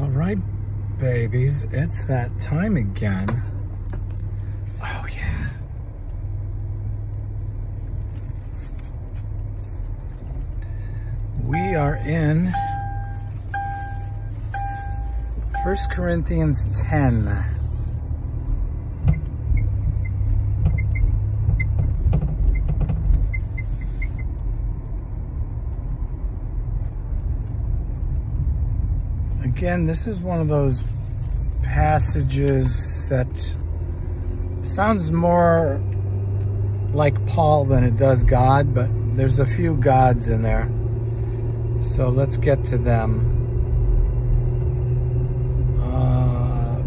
All right, babies, it's that time again. Oh, yeah. We are in First Corinthians 10. Again, this is one of those passages that sounds more like Paul than it does God, but there's a few gods in there. So let's get to them. Uh,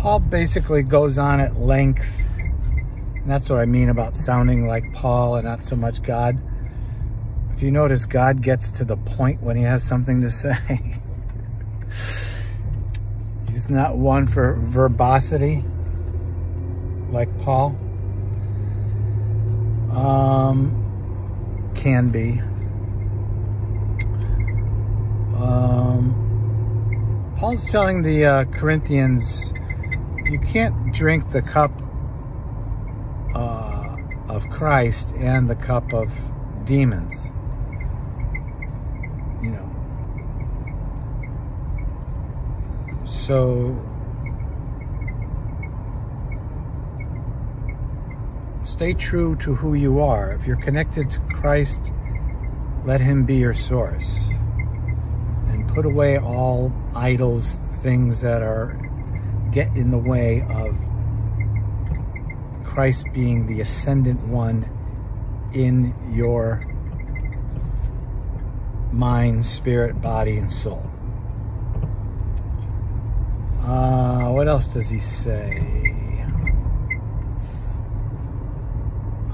Paul basically goes on at length and that's what I mean about sounding like Paul and not so much God. If you notice, God gets to the point when he has something to say. He's not one for verbosity like Paul. Um, can be. Um, Paul's telling the uh, Corinthians, you can't drink the cup uh, of Christ and the cup of demons. You know. So stay true to who you are. If you're connected to Christ, let him be your source. And put away all idols, things that are get in the way of Christ being the ascendant one in your mind, spirit, body, and soul. Uh, what else does he say?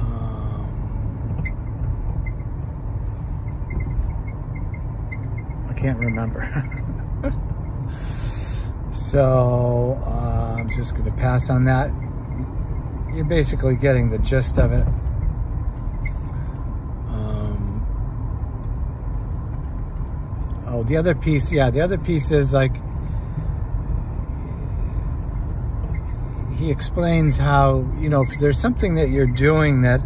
Um, I can't remember. so uh, I'm just going to pass on that you're basically getting the gist of it. Um, oh, the other piece, yeah, the other piece is like he explains how, you know, if there's something that you're doing that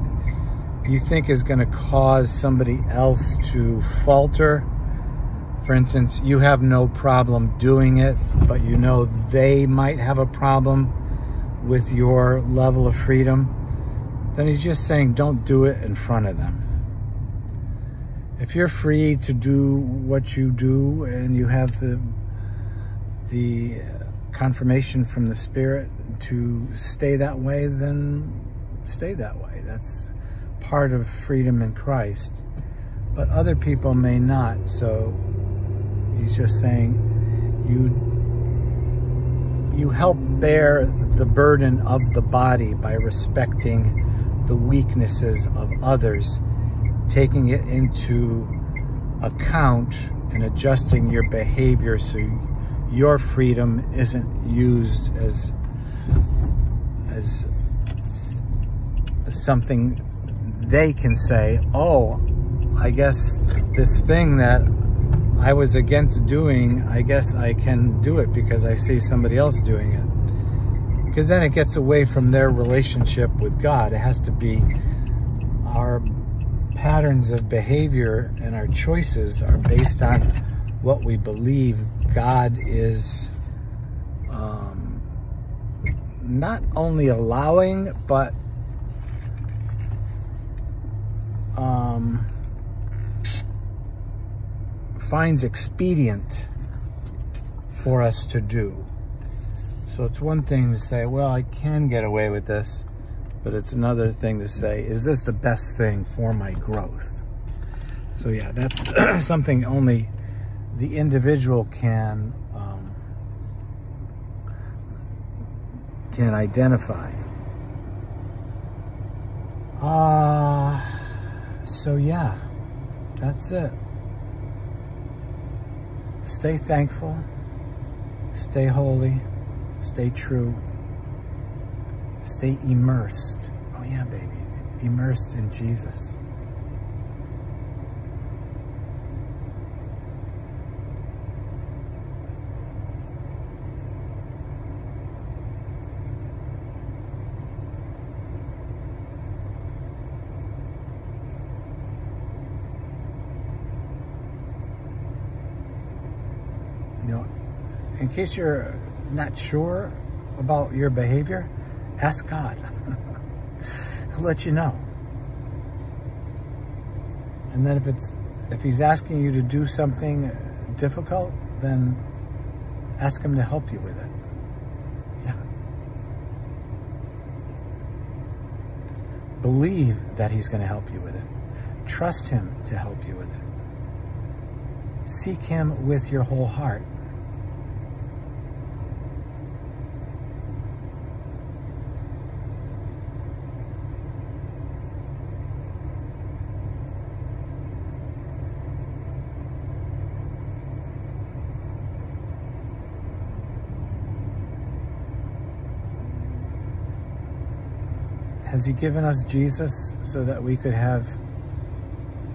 you think is going to cause somebody else to falter, for instance, you have no problem doing it, but you know they might have a problem with your level of freedom, then he's just saying don't do it in front of them. If you're free to do what you do and you have the the confirmation from the spirit to stay that way, then stay that way. That's part of freedom in Christ. But other people may not. So he's just saying you you help bear the burden of the body by respecting the weaknesses of others, taking it into account and adjusting your behavior so your freedom isn't used as as something they can say, oh, I guess this thing that I was against doing, I guess I can do it because I see somebody else doing it. Because then it gets away from their relationship with God. It has to be our patterns of behavior and our choices are based on what we believe God is um, not only allowing, but um, finds expedient for us to do. So it's one thing to say, well, I can get away with this, but it's another thing to say, is this the best thing for my growth? So yeah, that's something only the individual can um, can identify. Uh, so yeah, that's it. Stay thankful, stay holy, Stay true. Stay immersed. Oh yeah, baby. Immersed in Jesus. in case you're not sure about your behavior, ask God. He'll let you know. And then if it's if he's asking you to do something difficult, then ask him to help you with it. Yeah. Believe that he's going to help you with it. Trust him to help you with it. Seek him with your whole heart. Has he given us Jesus so that we could have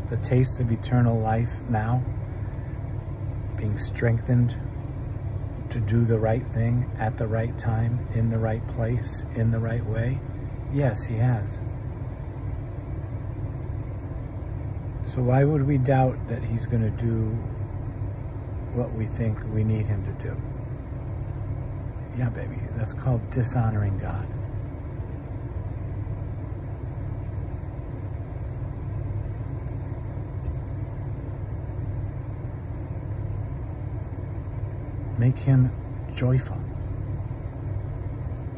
the taste of eternal life now? Being strengthened to do the right thing at the right time, in the right place, in the right way? Yes, he has. So why would we doubt that he's going to do what we think we need him to do? Yeah, baby, that's called dishonoring God. Make him joyful.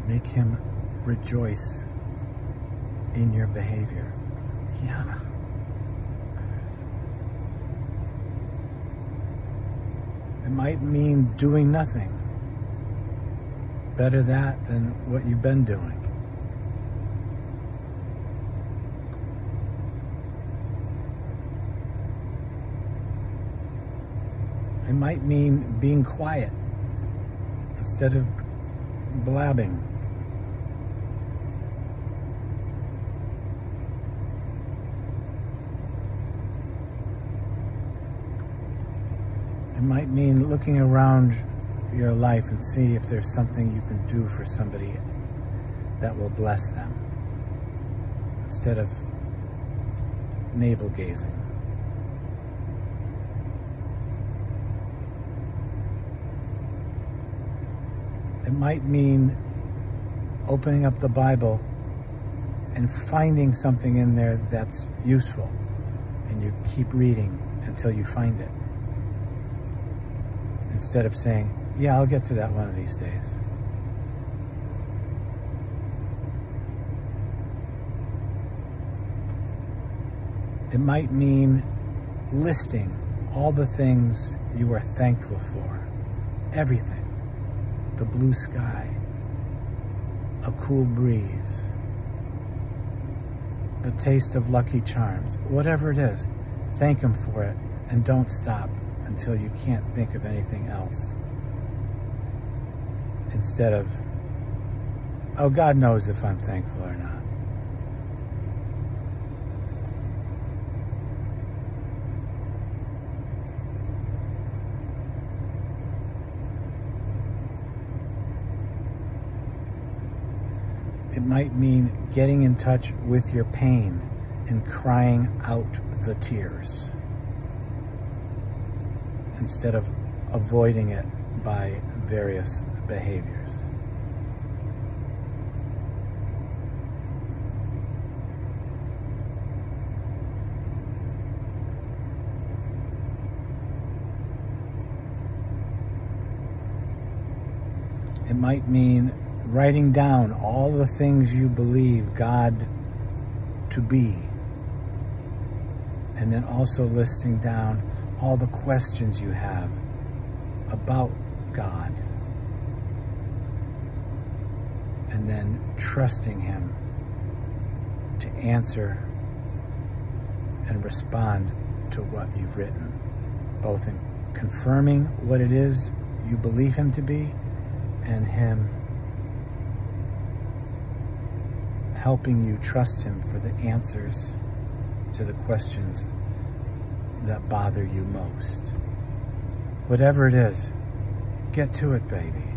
Make him rejoice in your behavior. Yeah. It might mean doing nothing. Better that than what you've been doing. It might mean being quiet instead of blabbing. It might mean looking around your life and see if there's something you can do for somebody that will bless them instead of navel gazing. It might mean opening up the Bible and finding something in there that's useful. And you keep reading until you find it. Instead of saying, yeah, I'll get to that one of these days. It might mean listing all the things you are thankful for. Everything the blue sky, a cool breeze, the taste of Lucky Charms, whatever it is, thank Him for it and don't stop until you can't think of anything else. Instead of, oh, God knows if I'm thankful or not. It might mean getting in touch with your pain and crying out the tears instead of avoiding it by various behaviors. It might mean writing down all the things you believe God to be. And then also listing down all the questions you have about God. And then trusting Him to answer and respond to what you've written, both in confirming what it is you believe Him to be and Him helping you trust Him for the answers to the questions that bother you most. Whatever it is, get to it, baby.